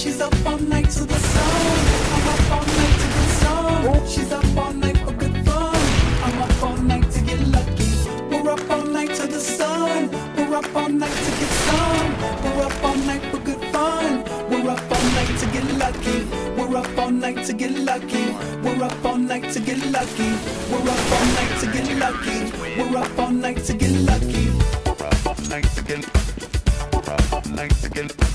She's up all night to the sun. I'm up all night to get some. She's up all night for good fun. I'm up all night to get lucky. We're up all night to the sun. We're up all night to get some. We're up all night for good fun. We're up all night to get lucky. We're up all night to get lucky. We're up all night to get lucky. We're up all night to get lucky. We're up all night to get lucky. We're up all night to get. We're up all night to get.